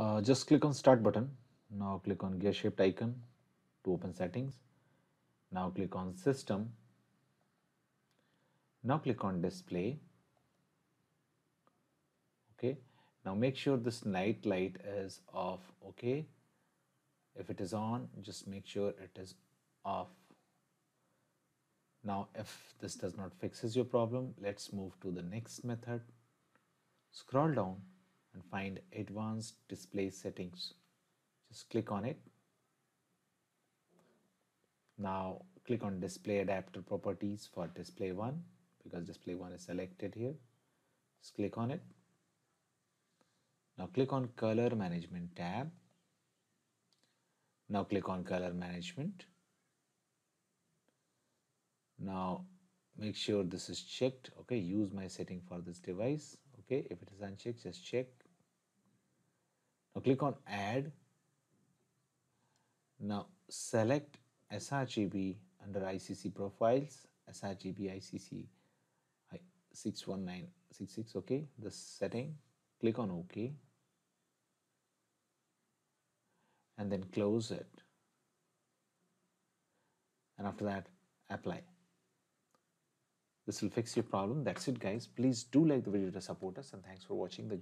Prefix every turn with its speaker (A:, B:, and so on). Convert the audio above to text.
A: Uh, just click on start button. Now click on gear shaped icon to open settings. Now click on system. Now click on display. Okay. Now make sure this night light is off. Okay. If it is on, just make sure it is off. Now if this does not fixes your problem, let's move to the next method. Scroll down and find advanced display settings. Just click on it. Now click on display adapter properties for display 1 because display 1 is selected here. Just click on it. Now click on color management tab. Now click on color management. Now make sure this is checked. Okay, use my setting for this device. Okay, if it is unchecked, just check. Now click on add. Now select sRGB under ICC profiles, sRGB IEC 61966. Okay, the setting. Click on OK and then close it. And after that, apply. This will fix your problem. That's it guys. Please do like the video to support us and thanks for watching the